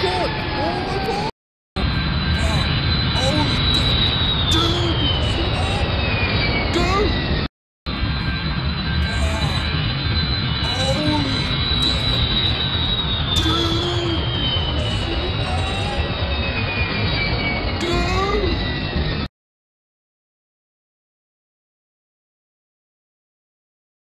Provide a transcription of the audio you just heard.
向こう